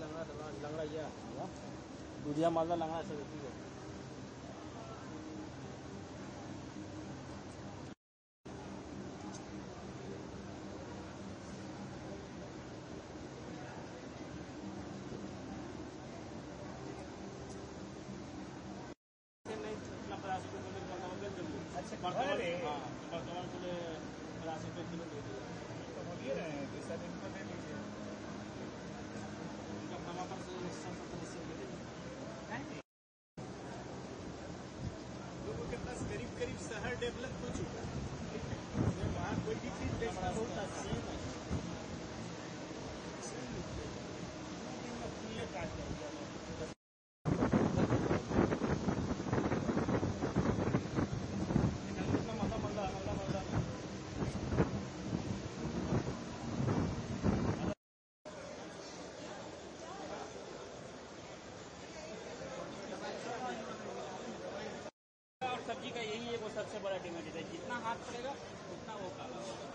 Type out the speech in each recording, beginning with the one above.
लंगड़ा लंगड़ा ये। दूधिया मालदा लंगड़ा सब है हाँ वर्तमान के लिए पचास रुपये किलो दे दिया तो बोलिए ना जैसा दिन को ले लीजिए उनका टमाटर से सत्तर सत्तर अस्सी रुपये दे दिया लोगों के पास करीब करीब शहर डेवलप हो चुका है वहाँ कोई भी चीज़ देखना बहुत आसान है खुले काट देंगे कितना मल्ला मल्ला मल्ला मल्ला और सब्ज़ी का यही एक वो सबसे बड़ा डिमेरिट है जितना हाथ पड़ेगा उतना वो काला होगा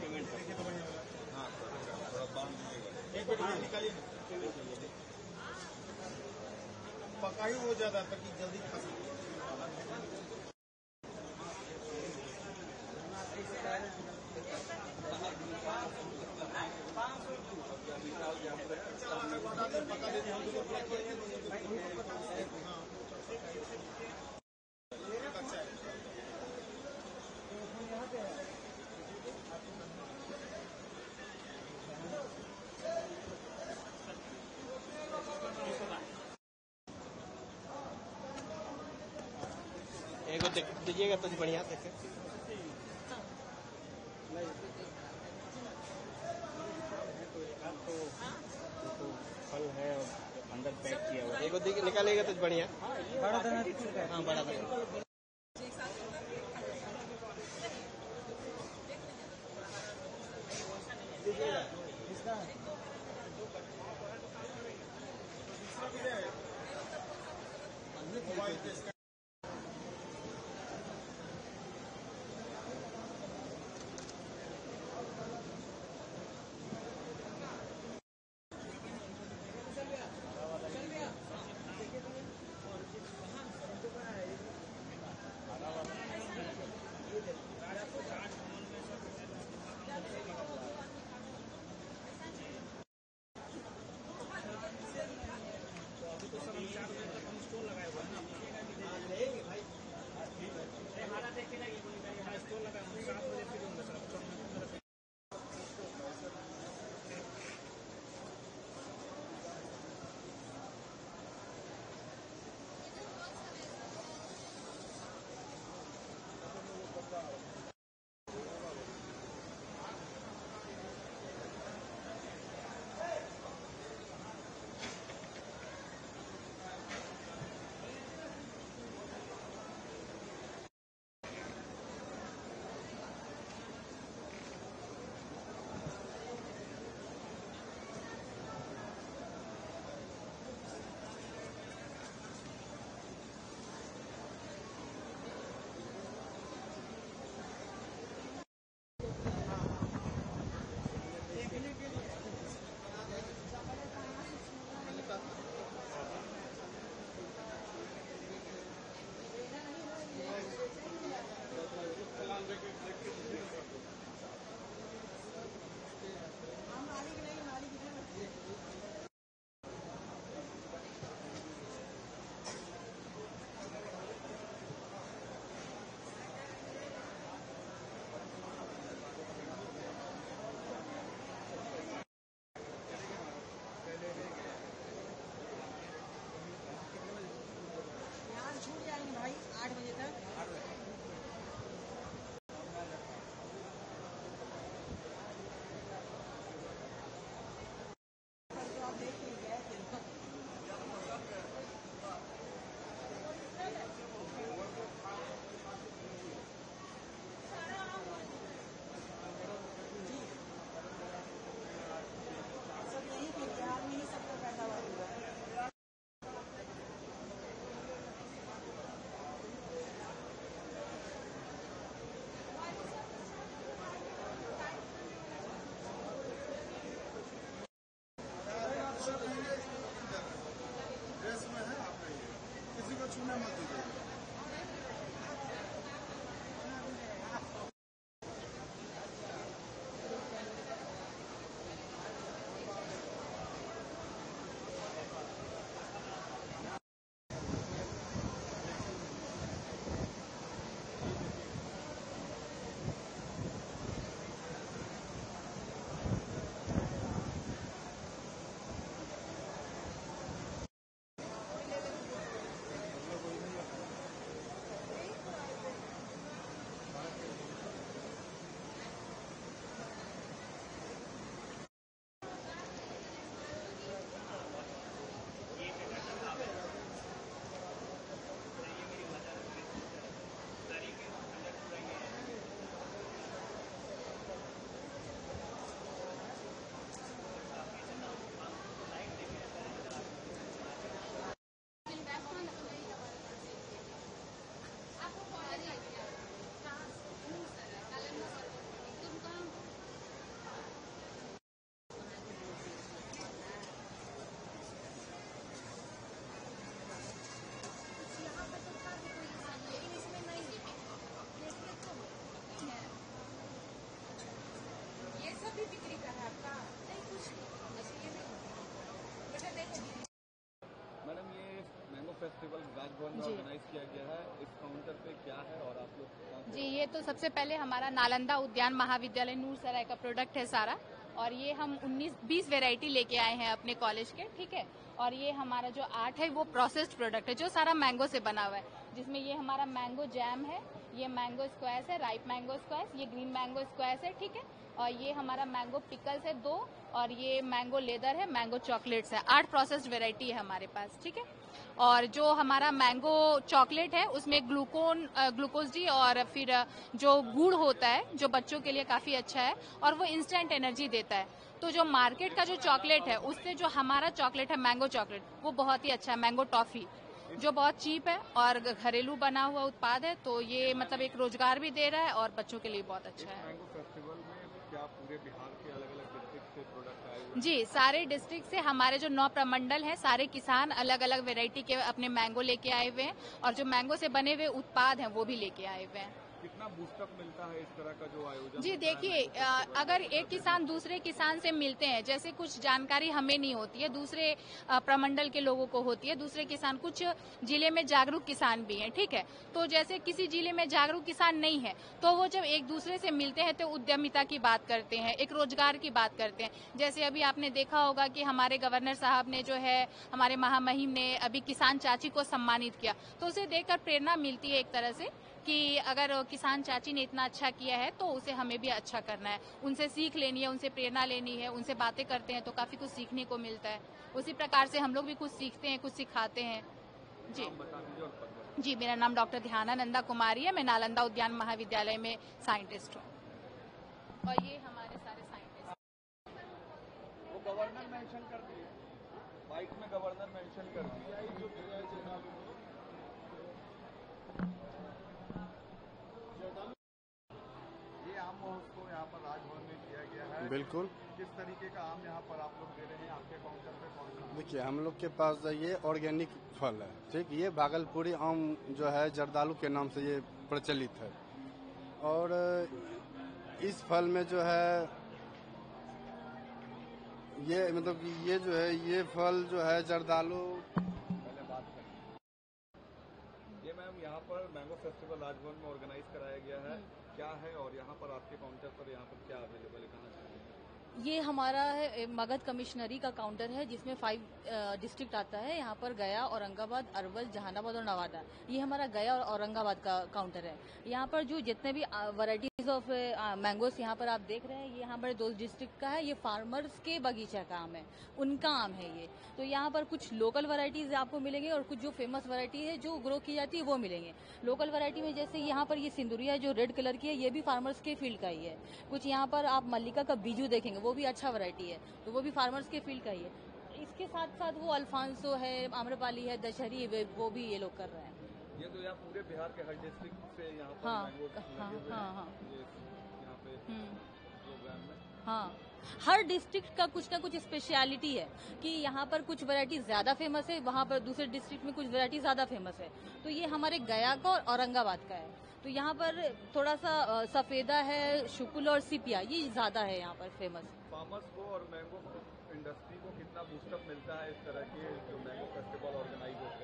पेमेंट एक वो ज़्यादा निकालिए ना। जाता ताकि जल्दी खा सके पका देते हम लोग अपना किए हाँ। अच्छा है एक देख दीजिएगा तो बढ़िया देखे फल है और अंदर पैक किया हुआ एक निकालेगा तो बढ़िया बड़ा हाँ बड़ा फेस्टिवल राजभवन में जी। ऑर्गेनाइज किया गया है इस काउंटर पे क्या है और आप लोग जी ये तो सबसे पहले हमारा नालंदा उद्यान महाविद्यालय नूर सराय का प्रोडक्ट है सारा। और ये हम 19-20 वेराइटी लेके आए हैं अपने कॉलेज के ठीक है? और ये हमारा जो आर्ट है वो प्रोसेस्ड प्रोडक्ट है जो सारा मैंगो से बना हुआ है। जिसमें ये हमारा मैंगो जैम है ये मैंगो स्क्वायर्स है राइप मैंगो स्क्वायर्स ये ग्रीन मैंगो स्क्वायर्स है ठीक है? और ये हमारा मैंगो पिकल्स है दो और ये मैंगो लेदर है मैंगो चॉकलेट्स है। आठ प्रोसेस्ड वेराइटी है हमारे पास ठीक है? और जो हमारा मैंगो चॉकलेट है, उसमें ग्लूकोन ग्लूकोज डी और फिर जो गुड़ होता है, जो बच्चों के लिए काफ़ी अच्छा है, और वो इंस्टेंट एनर्जी देता है। तो जो मार्केट का जो चॉकलेट है, उससे जो हमारा चॉकलेट है मैंगो चॉकलेट वो बहुत ही अच्छा है मैंगो टॉफी जो बहुत चीप है और घरेलू बना हुआ उत्पाद है तो ये मतलब एक रोज़गार भी दे रहा है और बच्चों के लिए बहुत अच्छा है। बिहार के अलग अलग डिस्ट्रिक्ट से प्रोडक्ट आए हुए जी, सारे डिस्ट्रिक्ट से हमारे जो नौ प्रमंडल हैं, सारे किसान अलग अलग वेरायटी के अपने मैंगो लेके आए हुए हैं और जो मैंगो से बने हुए उत्पाद हैं, वो भी लेके आए हुए हैं। कितना बूस्टअप मिलता है इस तरह का जो आयोजन जी देखिए अगर एक किसान दूसरे किसान से मिलते हैं जैसे कुछ जानकारी हमें नहीं होती है दूसरे प्रमंडल के लोगों को होती है दूसरे किसान कुछ ज़िले में जागरूक किसान भी हैं ठीक है? तो जैसे किसी ज़िले में जागरूक किसान नहीं है तो वो जब एक दूसरे से मिलते हैं तो उद्यमिता की बात करते हैं एक रोज़गार की बात करते हैं। जैसे अभी आपने देखा होगा कि हमारे गवर्नर साहब ने जो है हमारे महामहिम ने अभी किसान चाची को सम्मानित किया तो उसे देखकर प्रेरणा मिलती है एक तरह से। कि अगर किसान चाची ने इतना अच्छा किया है तो उसे हमें भी अच्छा करना है। उनसे सीख लेनी है उनसे प्रेरणा लेनी है उनसे बातें करते हैं तो काफ़ी कुछ सीखने को मिलता है। उसी प्रकार से हम लोग भी कुछ सीखते हैं कुछ सिखाते हैं। जी। जी मेरा नाम डॉक्टर ध्यानानंदा कुमारी है। मैं नालंदा उद्यान महाविद्यालय में साइंटिस्ट हूँ। और ये हमारे सारे साइंटिस्ट। वो गवर्नर मेंशन कर दिए। बाइक में गवर्नर मेंशन कर दिए ये आम महोत्सव यहाँ पर राजभवन में किया गया है बिल्कुल। किस तरीके का आम यहाँ पर आप लोग दे रहे हैं? आपके काउंटर पे कौन सा? देखिए हम लोग के पास ये ऑर्गेनिक फल है ठीक? ये भागलपुरी आम जो है जर्दालू के नाम से ये प्रचलित है। और इस फल में जो है ये मतलब कि ये जो है ये फल जो है जर्दालू पहले बात करें। ये मैम यहाँ पर मैंगो फेस्टिवल राजभवन में ऑर्गेनाइज कराया गया है। क्या है और यहाँ पर आपके काउंटर पर यहाँ पर क्या अवेलेबल है? कहाँ से? ये हमारा है मगध कमिश्नरी का काउंटर है, जिसमें फाइव डिस्ट्रिक्ट आता है। यहाँ पर गया, औरंगाबाद, अरवल, जहानाबाद और नवादा। ये हमारा गया और औरंगाबाद का काउंटर है। यहाँ पर जो जितने भी वैरायटीज ऑफ़ मैंगोस यहाँ पर आप देख रहे हैं, ये यहाँ पर दो डिस्ट्रिक्ट का है, ये फार्मर्स के बगीचा का आम है, उनका आम है ये। तो यहाँ पर कुछ लोकल वैरायटीज आपको मिलेंगे और कुछ जो फ़ेमस वरायटी है, जो ग्रो की जाती है, वो मिलेंगे। लोकल वैरायटी में जैसे यहाँ पर ये सिंदुरिया जो रेड कलर की है, ये भी फार्मर्स के फ़ील्ड का ही है। कुछ यहाँ पर आप मल्लिका का बीजू देखेंगे, वो भी अच्छा वरायटी है तो वो भी फार्मर्स के फ़ील्ड का ही है। इसके साथ साथ वो अल्फांसो है, आम्रपाली है, दशहरी वो भी ये लोग कर रहे हैं। ये तो यहाँ पूरे बिहार के हर डिस्ट्रिक्ट से यहाँ पर हाँ, मैंगो हाँ, हाँ, हाँ। यहाँ पे हम्म, प्रोग्राम में। हाँ। हर डिस्ट्रिक्ट का कुछ ना कुछ स्पेशलिटी है कि यहाँ पर कुछ वैरायटी ज़्यादा फ़ेमस है वहाँ पर दूसरे डिस्ट्रिक्ट में कुछ वैरायटी ज़्यादा फ़ेमस है। तो ये हमारे गया का और औरंगाबाद का है। तो यहाँ पर थोड़ा सा सफेदा है शुकुल और सिपिया ये ज़्यादा है यहाँ पर फ़ेमस फार्मर्स को और मैंगो इंडस्ट्री को कितना बूस्टअप मिलता है इस तरह के जो मैंगो फेस्टिवल ऑर्गेनाइज होते हैं।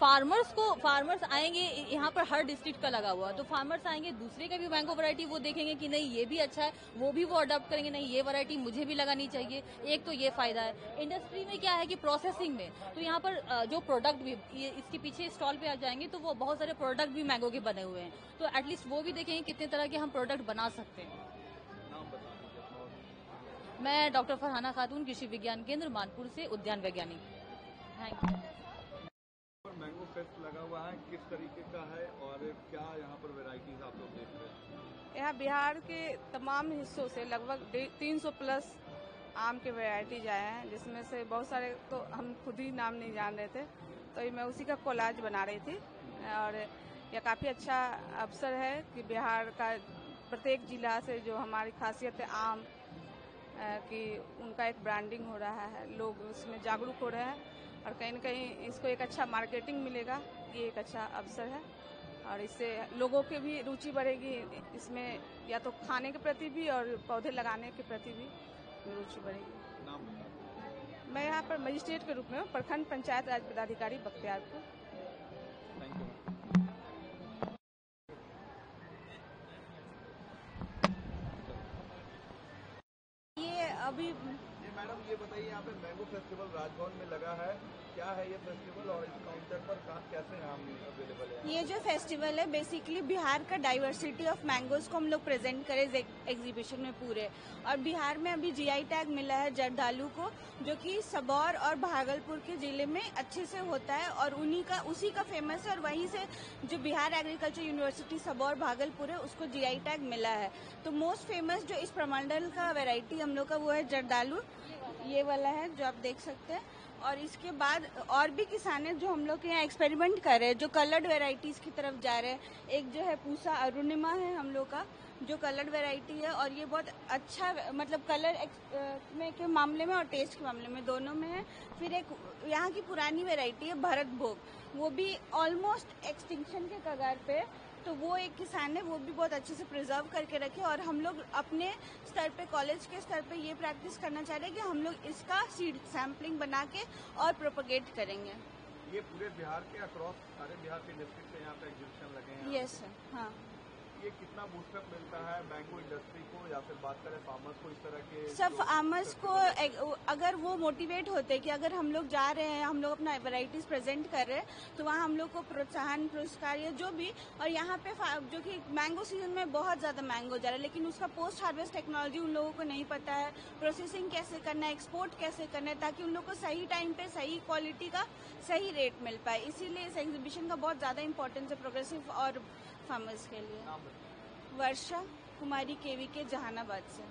फार्मर्स को, फार्मर्स आएँगे यहाँ पर हर डिस्ट्रिक्ट का लगा हुआ। तो फार्मर्स आएँगे, दूसरे का भी मैंगो वैरायटी वो देखेंगे कि नहीं, ये भी अच्छा है, वो भी वो अडॉप्ट करेंगे, नहीं, ये वैरायटी मुझे भी लगानी चाहिए। एक तो ये फ़ायदा है। इंडस्ट्री में क्या है कि प्रोसेसिंग में तो यहाँ पर जो प्रोडक्ट भी इसके पीछे स्टॉल पे आ जाएँगे तो वो बहुत सारे प्रोडक्ट भी मैंगो के बने हुए हैं। तो एटलीस्ट वो भी देखेंगे कितने तरह के हम प्रोडक्ट बना सकते हैं। मैं डॉक्टर फरहाना खातून, कृषि विज्ञान केंद्र, मानपुर से उद्यान वैज्ञानिक। थैंक यू पर मैंगो फेस्ट लगा हुआ है, किस तरीके का है और क्या यहाँ पर वेराइटीज आप लोग देख रहे हैं? यहाँ बिहार के तमाम हिस्सों से लगभग तीन सौ प्लस आम के वैरायटीज आए हैं, जिसमें से बहुत सारे तो हम खुद ही नाम नहीं जान रहे थे तो मैं उसी का कोलाज बना रही थी। और यह काफ़ी अच्छा अवसर है कि बिहार का प्रत्येक जिला से जो हमारी खासियत है आम कि उनका एक ब्रांडिंग हो रहा है, लोग उसमें जागरूक हो रहे हैं। और कहीं ना कहीं इसको एक अच्छा मार्केटिंग मिलेगा ये एक अच्छा अवसर है। और इससे लोगों की भी रुचि बढ़ेगी इसमें या तो खाने के प्रति भी और पौधे लगाने के प्रति भी रुचि बढ़ेगी। मैं यहाँ पर मजिस्ट्रेट के रूप में हूँ प्रखंड पंचायत राज पदाधिकारी बख्तियारपुर। ये बताइए, यहाँ पे मैंगो फेस्टिवल राजभवन में लगा है। क्या है ये फेस्टिवल और इस काउंटर पर कैसे अवेलेबल है? ये जो फेस्टिवल है बेसिकली बिहार का डाइवर्सिटी ऑफ़ मैंगोज को हम लोग प्रेजेंट करें एग्जीबिशन में पूरे। और बिहार में अभी जीआई टैग मिला है जर्दालू को, जो कि सबौर और भागलपुर के ज़िले में अच्छे से होता है और उन्हीं का, उसी का फ़ेमस है और वहीं से जो बिहार एग्रीकल्चर यूनिवर्सिटी सबौर, भागलपुर है, उसको जीआई टैग मिला है। तो मोस्ट फ़ेमस जो इस प्रमंडल का वेराइटी हम लोग का वो है जर्दालू। ये वाला है जो आप देख सकते हैं। और इसके बाद और भी किसान हैं जो हम लोग के यहाँ एक्सपेरिमेंट कर रहे हैं, जो कलर्ड वेराइटीज की तरफ़ जा रहे हैं। एक जो है पूसा अरुणिमा है हम लोग का, जो कलर्ड वैरायटी है और ये बहुत अच्छा मतलब कलर में के मामले में और टेस्ट के मामले में दोनों में है। फिर एक यहाँ की पुरानी वेराइटी है भरत भोग। वो भी ऑलमोस्ट एक्सटिंक्शन के कगार पे। तो वो एक किसान है वो भी बहुत अच्छे से प्रिजर्व करके रखे और हम लोग अपने स्तर पे कॉलेज के स्तर पे ये प्रैक्टिस करना चाह रहे हैं कि हम लोग इसका सीड सैम्पलिंग बना के और प्रोपोगेट करेंगे। ये पूरे बिहार के अक्रॉस सारे बिहार के डिस्ट्रिक्ट से यहाँ पे एग्जीबिशन लगे हैं? यस सर हाँ। ये कितना बूस्टअप मिलता है मैंगो इंडस्ट्री को या फिर बात करें फार्मर्स को इस तरह के सब फार्मर्स को अगर वो मोटिवेट होते कि अगर हम लोग जा रहे हैं हम लोग अपना वैरायटीज प्रेजेंट कर रहे हैं तो वहाँ हम लोग को प्रोत्साहन पुरस्कार या जो भी और यहाँ पे जो कि मैंगो सीज़न में बहुत ज़्यादा मैंगो जा रहा है लेकिन उसका पोस्ट हार्वेस्ट टेक्नोलॉजी उन लोगों को नहीं पता है प्रोसेसिंग कैसे करना है एक्सपोर्ट कैसे करना है ताकि उन लोग को सही टाइम पे सही क्वालिटी का सही रेट मिल पाए। इसीलिए इस एग्जीबिशन का बहुत ज़्यादा इंपॉर्टेंस है प्रोग्रेसिव और फार्मर्स के लिए। वर्षा कुमारी केवी के जहानाबाद से।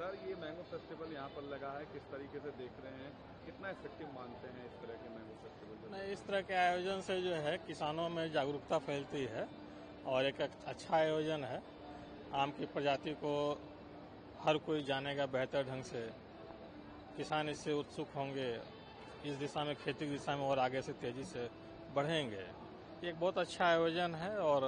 सर ये मैंगो फेस्टिवल यहाँ पर लगा है किस तरीके से देख रहे हैं? कितना इफ़ेक्टिव मानते हैं इस तरह के मैंगो फेस्टिवल नहीं, इस तरह के आयोजन से जो है किसानों में जागरूकता फैलती है और एक अच्छा आयोजन है। आम की प्रजाति को हर कोई जानेगा बेहतर ढंग से। किसान इससे उत्सुक होंगे इस दिशा में खेती की दिशा में और आगे से तेज़ी से बढ़ेंगे। ये एक बहुत अच्छा आयोजन है और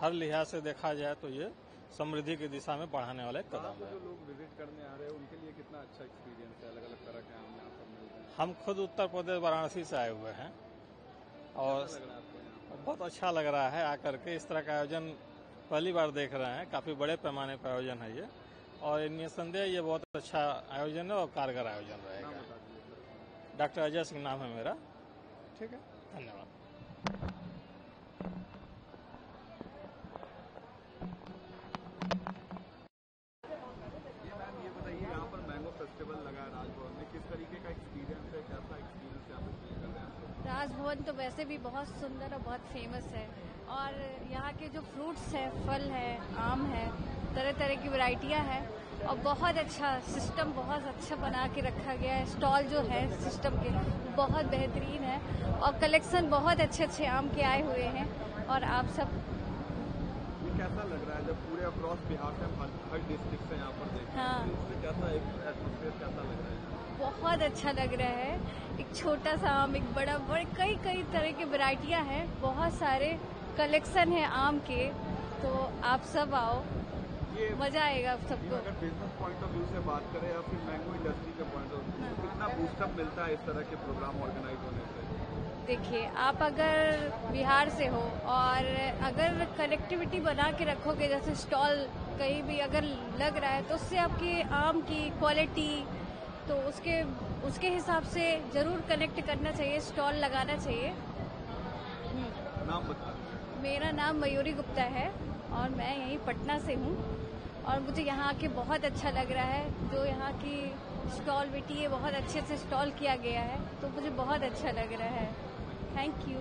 हर लिहाज से देखा जाए तो ये समृद्धि की दिशा में बढ़ाने वाला एक कदम है। जो लोग विज़िट करने आ रहे हैं उनके लिए कितना अच्छा एक्सपीरियंस है? अलग अलग तरह के आम यहाँ पर मिल हैं। हम खुद उत्तर प्रदेश वाराणसी से आए हुए हैं। और? बहुत अच्छा लग रहा है आकर के। इस तरह का आयोजन पहली बार देख रहे हैं। काफ़ी बड़े पैमाने पर आयोजन है ये। और निसंदेह ये बहुत अच्छा आयोजन है और कारगर आयोजन रहेगा। डॉक्टर अजय सिंह नाम है मेरा। ठीक है। धन्यवाद। ये मैम ये बताइए यहाँ पर मैंगो फेस्टिवल लगा है राजभवन में। किस तरीके का एक्सपीरियंस है? कैसा एक्सपीरियंस यहाँ पे फील कर रहे हैं आप लोग राजभवन तो वैसे भी बहुत सुंदर और बहुत फ़ेमस है। और यहाँ के जो फ्रूट्स है फल है आम है तरह तरह की वैरायटियाँ हैं और बहुत अच्छा सिस्टम बहुत अच्छा बना के रखा गया है। स्टॉल जो है सिस्टम के बहुत बेहतरीन है और कलेक्शन बहुत अच्छे अच्छे आम के आए हुए हैं और आप सब कैसा लग रहा है जब पूरे अक्रॉस बिहार से हर, हर डिस्ट्रिक्ट से यहाँ पर देखें हाँ। तो कैसा एक एटमोसफेयर कैसा लग रहा है? बहुत अच्छा लग रहा है। एक छोटा सा आम एक बड़ा बड़े कई कई तरह की वैरायटियाँ हैं। बहुत सारे कलेक्शन है आम के तो आप सब आओ। मज़ा आएगा आप सबको। अगर बिज़नेस पॉइंट ऑफ़ व्यू से बात करें या फिर मैंगो इंडस्ट्री के पॉइंट ऑफ़ व्यू हाँ। कितना बूस्टअप मिलता है इस तरह के प्रोग्राम ऑर्गेनाइज होने से? देखिए आप अगर बिहार से हो और अगर कनेक्टिविटी बना के रखोगे जैसे स्टॉल कहीं भी अगर लग रहा है तो उससे आपकी आम की क्वालिटी तो उसके उसके हिसाब से ज़रूर कनेक्ट करना चाहिए स्टॉल लगाना चाहिए। नाम मेरा नाम मयूरी गुप्ता है और मैं यहीं पटना से हूँ। और मुझे यहाँ आके बहुत अच्छा लग रहा है। जो यहाँ की स्टॉल बेटी है, बहुत अच्छे से स्टॉल किया गया है तो मुझे बहुत अच्छा लग रहा है। Thank you